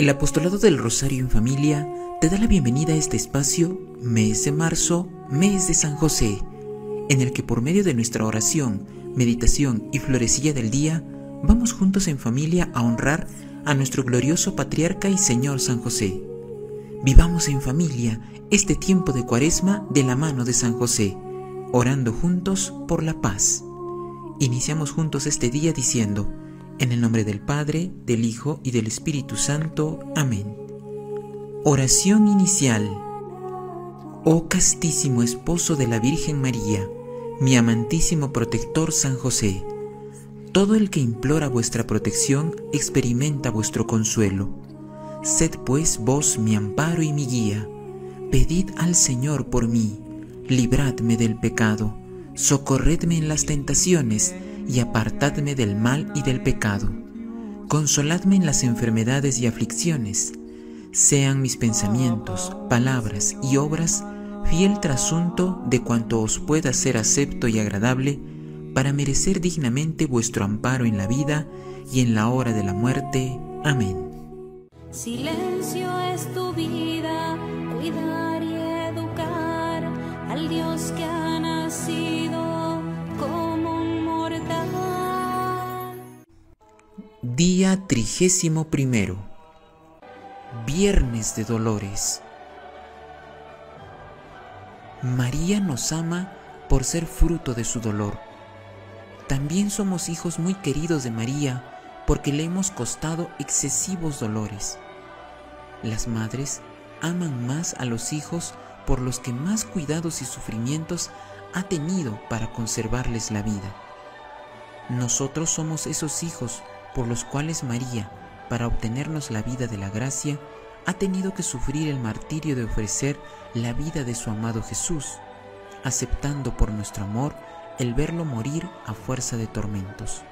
El Apostolado del Rosario en Familia te da la bienvenida a este espacio, mes de marzo, mes de San José, en el que por medio de nuestra oración, meditación y florecilla del día, vamos juntos en familia a honrar a nuestro glorioso patriarca y Señor San José. Vivamos en familia este tiempo de cuaresma de la mano de San José, orando juntos por la paz. Iniciamos juntos este día diciendo, en el nombre del Padre, del Hijo y del Espíritu Santo. Amén. Oración inicial. Oh castísimo esposo de la Virgen María, mi amantísimo protector San José, todo el que implora vuestra protección experimenta vuestro consuelo. Sed pues vos mi amparo y mi guía. Pedid al Señor por mí, libradme del pecado, socorredme en las tentaciones y apartadme del mal y del pecado. Consoladme en las enfermedades y aflicciones. Sean mis pensamientos, palabras y obras fiel trasunto de cuanto os pueda ser acepto y agradable para merecer dignamente vuestro amparo en la vida y en la hora de la muerte. Amén. Silencio es tu vida, cuidar y educar al Dios que ha nacido Día trigésimo primero. Viernes de Dolores. María nos ama por ser fruto de su dolor también somos hijos muy queridos de María porque le hemos costado excesivos dolores. Las madres aman más a los hijos por los que más cuidados y sufrimientos ha tenido para conservarles la vida. Nosotros somos esos hijos por los cuales María, para obtenernos la vida de la gracia, ha tenido que sufrir el martirio de ofrecer la vida de su amado Jesús, aceptando por nuestro amor el verlo morir a fuerza de tormentos.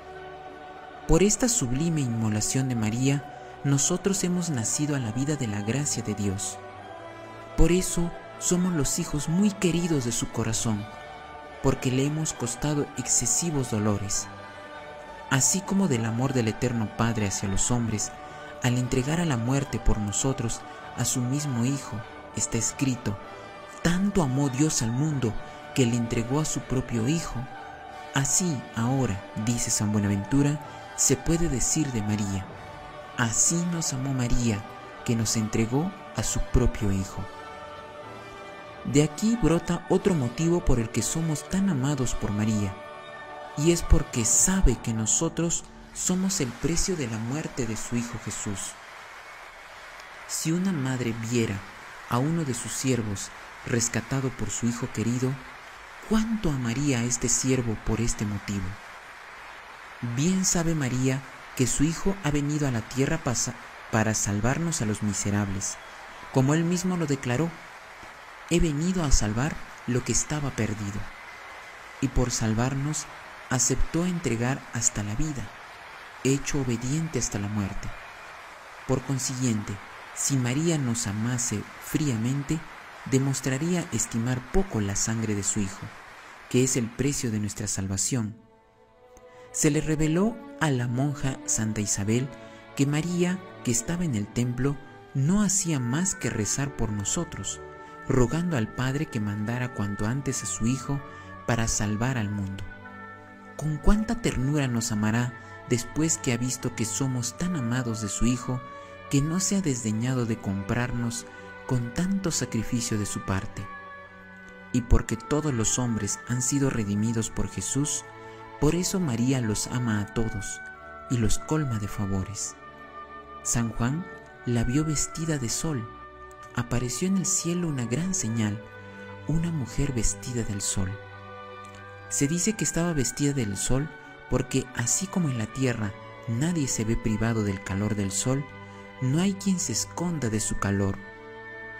Por esta sublime inmolación de María, nosotros hemos nacido a la vida de la gracia de Dios. Por eso somos los hijos muy queridos de su corazón, porque le hemos costado excesivos dolores. Así como del amor del Eterno Padre hacia los hombres, al entregar a la muerte por nosotros a su mismo Hijo, está escrito, tanto amó Dios al mundo que le entregó a su propio Hijo. Así ahora, dice San Buenaventura, se puede decir de María. Así nos amó María, que nos entregó a su propio Hijo. De aquí brota otro motivo por el que somos tan amados por María, y es porque sabe que nosotros somos el precio de la muerte de su Hijo Jesús. Si una madre viera a uno de sus siervos rescatado por su Hijo querido, cuánto amaría a este siervo por este motivo. Bien sabe María que su Hijo ha venido a la tierra para salvarnos a los miserables, como él mismo lo declaró, he venido a salvar lo que estaba perdido, y por salvarnos aceptó entregar hasta la vida, hecho obediente hasta la muerte. Por consiguiente, si María nos amase fríamente, demostraría estimar poco la sangre de su Hijo, que es el precio de nuestra salvación. Se le reveló a la monja Santa Isabel que María, que estaba en el templo, no hacía más que rezar por nosotros, rogando al Padre que mandara cuanto antes a su Hijo para salvar al mundo. ¿Con cuánta ternura nos amará después que ha visto que somos tan amados de su Hijo que no se ha desdeñado de comprarnos con tanto sacrificio de su parte. Y porque todos los hombres han sido redimidos por Jesús, por eso María los ama a todos y los colma de favores. San Juan la vio vestida de sol. Apareció en el cielo una gran señal, una mujer vestida del sol. Se dice que estaba vestida del sol porque así como en la tierra nadie se ve privado del calor del sol, no hay quien se esconda de su calor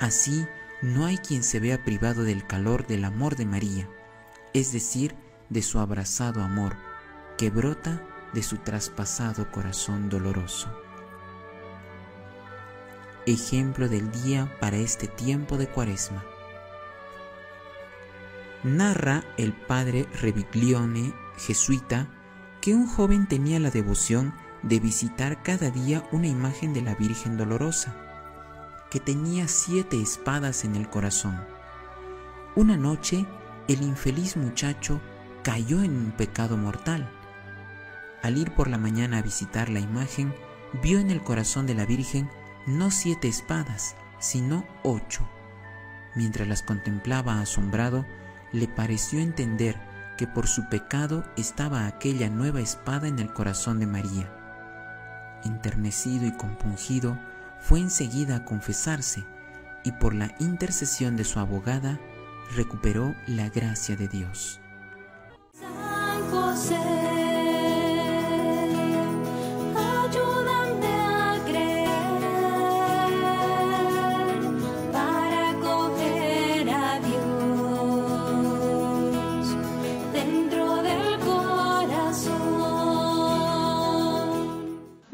Así, no hay quien se vea privado del calor del amor de María, es decir, de su abrazado amor, que brota de su traspasado corazón doloroso. Ejemplo del día para este tiempo de cuaresma. Narra el padre Reviglione, jesuita, que un joven tenía la devoción de visitar cada día una imagen de la Virgen Dolorosa, que tenía siete espadas en el corazón. Una noche, el infeliz muchacho cayó en un pecado mortal. Al ir por la mañana a visitar la imagen, vio en el corazón de la Virgen no siete espadas, sino ocho. Mientras las contemplaba asombrado, le pareció entender que por su pecado estaba aquella nueva espada en el corazón de María. Enternecido y compungido, fue enseguida a confesarse y por la intercesión de su abogada recuperó la gracia de Dios.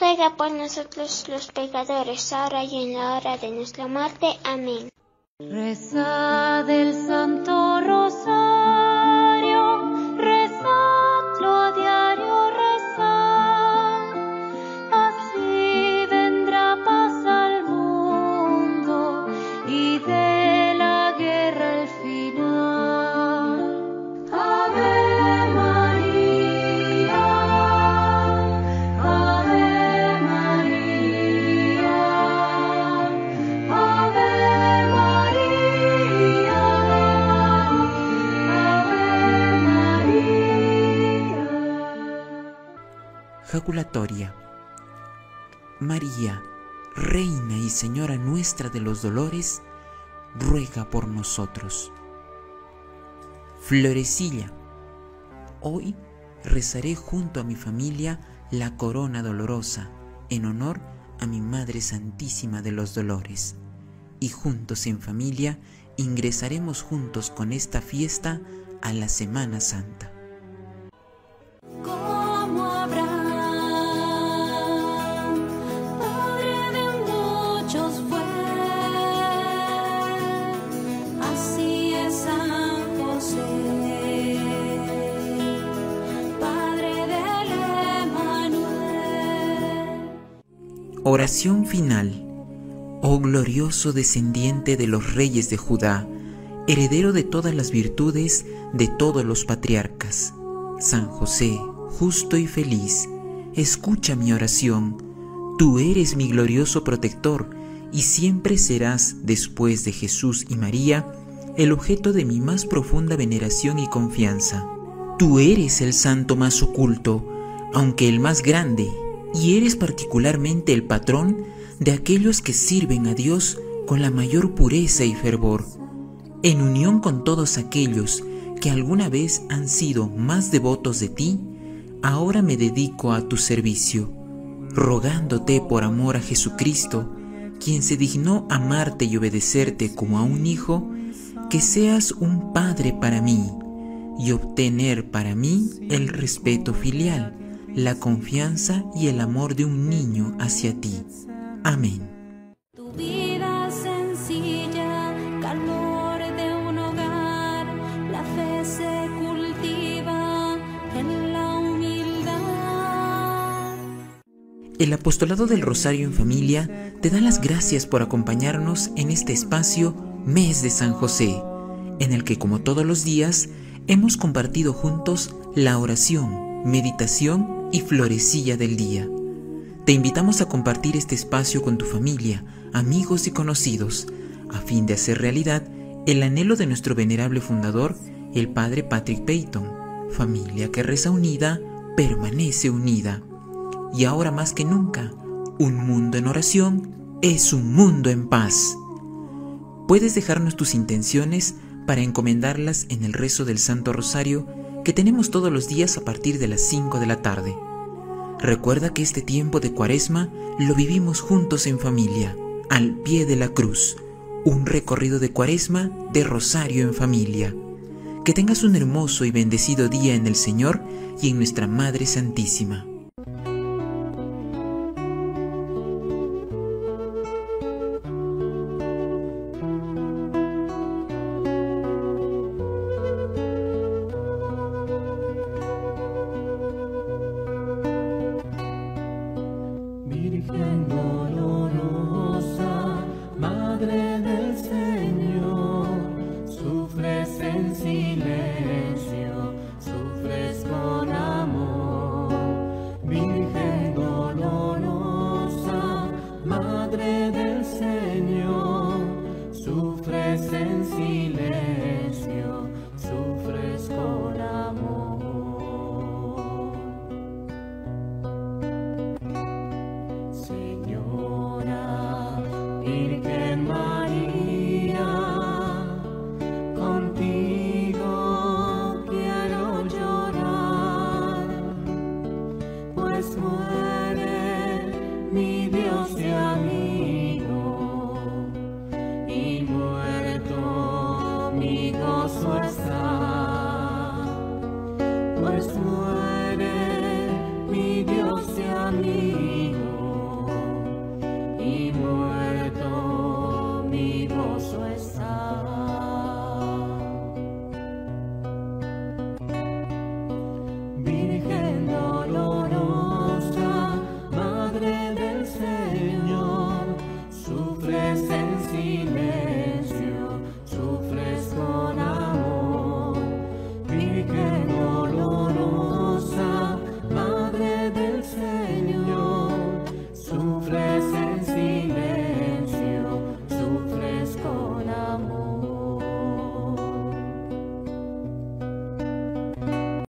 ruega por nosotros los pecadores, ahora y en la hora de nuestra muerte. Amén. Reza del Santo Rosario, rezadlo a diario, reza. Así vendrá paz al mundo y de María, Reina y Señora nuestra de los dolores, ruega por nosotros. Florecilla. Hoy rezaré junto a mi familia la corona dolorosa en honor a mi Madre Santísima de los Dolores. Y juntos en familia ingresaremos juntos con esta fiesta a la Semana Santa. Oración final. Oh glorioso descendiente de los reyes de Judá, heredero de todas las virtudes de todos los patriarcas. San José, justo y feliz, escucha mi oración. Tú eres mi glorioso protector y siempre serás, después de Jesús y María, el objeto de mi más profunda veneración y confianza. Tú eres el santo más oculto, aunque el más grande, y eres particularmente el patrón de aquellos que sirven a Dios con la mayor pureza y fervor, en unión con todos aquellos que alguna vez han sido más devotos de ti, ahora me dedico a tu servicio, rogándote por amor a Jesucristo, quien se dignó amarte y obedecerte como a un hijo, que seas un padre para mí y obtener para mí el respeto filial, la confianza y el amor de un niño hacia ti. Amén. Tu vida sencilla, calor de un hogar, la fe se cultiva en la humildad. El Apostolado del Rosario en Familia te da las gracias por acompañarnos en este espacio Mes de San José, en el que como todos los días hemos compartido juntos la oración, meditación y florecilla del día. Te invitamos a compartir este espacio con tu familia, amigos y conocidos, a fin de hacer realidad el anhelo de nuestro venerable fundador, el padre Patrick Peyton. Familia que reza unida, permanece unida. Y ahora más que nunca, un mundo en oración es un mundo en paz. Puedes dejarnos tus intenciones para encomendarlas en el rezo del Santo Rosario que tenemos todos los días a partir de las 5 de la tarde. Recuerda que este tiempo de cuaresma lo vivimos juntos en familia, al pie de la cruz, un recorrido de cuaresma de Rosario en familia. Que tengas un hermoso y bendecido día en el Señor y en nuestra Madre Santísima. Virgen María, contigo quiero llorar, pues muere mi Dios y amigo, y muerto mi gozo está. Pues muere mi Dios y amigo,